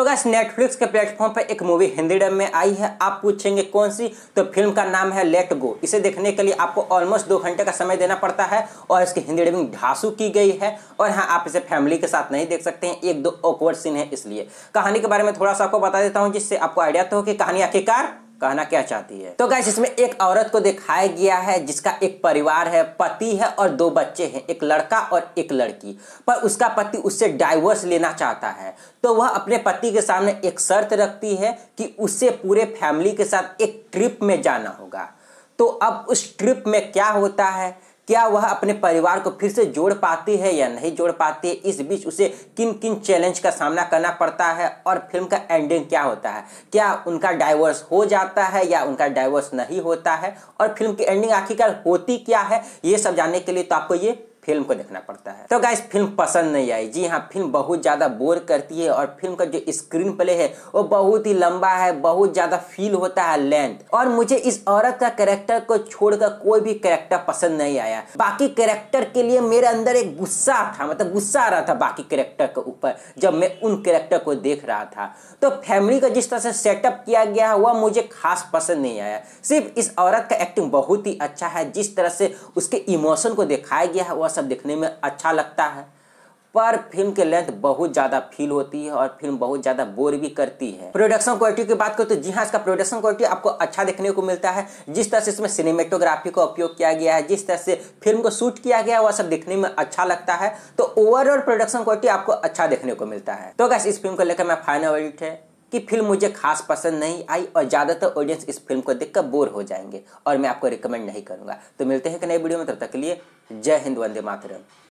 तो gas Netflix के platform पर एक मूवी हिंदी डब में आई है। आप पूछेंगे कौन सी? तो फ़िल्म का नाम है लेट गो इसे देखने के लिए आपको ऑलमोस्ट दो घंटे का समय देना पड़ता है और इसकी हिंदी डबिंग ढांसू की गई है। और हाँ आप इसे फैमिली के साथ नहीं देख सकते हैं। एक दो ऑकवर्ड सीन है इसलिए। कहानी के बारे में थोड़ा सा आपको बता देता हूँ, जिससे आपको आइडिया तो हो कि कहानी आखिरकार कहना क्या चाहती है? तो गैस इसमें एक औरत को दिखाया गया है, जिसका एक परिवार है, पति है और दो बच्चे हैं, एक लड़का और एक लड़की। पर उसका पति उससे डाइवोर्स लेना चाहता है। तो वह अपने पति के सामने एक शर्त रखती है कि उससे पूरे फैमिली के साथ एक ट्रिप में जाना होगा। तो अब उस ट्रिप में क्या होता है? क्या वह अपने परिवार को फिर से जोड़ पाती है या नहीं जोड़ पाती है? इस बीच उसे किन किन चैलेंज का सामना करना पड़ता है और फ़िल्म का एंडिंग क्या होता है? क्या उनका डाइवोर्स हो जाता है या उनका डाइवोर्स नहीं होता है? और फ़िल्म की एंडिंग आखिरकार होती क्या है? ये सब जानने के लिए तो आपको ये फ़िल्म को देखना पड़ता है। तो गाइस फ़िल्म पसंद नहीं आई। जी हाँ फ़िल्म बहुत ज़्यादा बोर करती है और फ़िल्म का जो स्क्रीन प्ले है, वो बहुत ही लंबा है, बहुत ज़्यादा फील होता है लेंथ और मुझे इस औरत का कैरेक्टर को छोड़कर कोई भी कैरेक्टर पसंद नहीं आया। बाकी कैरेक्टर के लिए मेरे अंदर एक गुस्सा था मतलब गुस्सा आ रहा था बाकी कैरेक्टर के ऊपर, जब मैं उन कैरेक्टर को देख रहा था। तो फैमिली का जिस तरह से सेटअप किया गया है, वह मुझे खास पसंद नहीं आया। सिर्फ़ इस औरत का एक्टिंग बहुत ही अच्छा है, जिस तरह से उसके इमोशन को दिखाया गया है, वह सब देखने में अच्छा लगता है, पर फ़िल्म के लेंथ बहुत ज़्यादा फील होती है और फ़िल्म बहुत ज़्यादा बोर भी करती है। प्रोडक्शन क्वालिटी की बात करें तो जी हाँ इसका प्रोडक्शन क्वालिटी आपको अच्छा देखने को मिलता है। जिस तरह से इसमें सिनेमेटोग्राफी का उपयोग किया गया है, जिस तरह से फ़िल्म को शूट किया गया वह सब देखने में अच्छा लगता है। तो ओवरऑल प्रोडक्शन क्वालिटी आपको अच्छा देखने को मिलता है। तो गैस इस फ़िल्म को लेकर मैं फाइनल है। कि फ़िल्म मुझे खास पसंद नहीं आई और ज़्यादातर ऑडियंस इस फ़िल्म को देखकर बोर हो जाएँगे और मैं आपको रिकमेंड नहीं करूँगा। तो मिलते हैं कि नए वीडियो में, तब तक के लिए जय हिंद, वंदे मातरम।